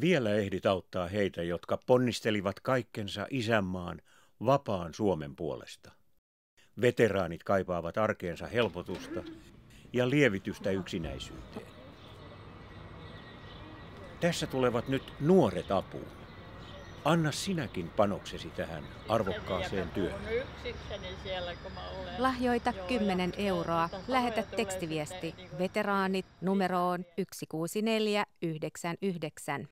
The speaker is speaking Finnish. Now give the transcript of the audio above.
Vielä ehdit auttaa heitä, jotka ponnistelivat kaikkensa isänmaan vapaan Suomen puolesta. Veteraanit kaipaavat arkeensa helpotusta ja lievitystä yksinäisyyteen. Tässä tulevat nyt nuoret apuun. Anna sinäkin panoksesi tähän arvokkaaseen työhön. Lahjoita 10 euroa. Lähetä tekstiviesti veteraanit numeroon 16499.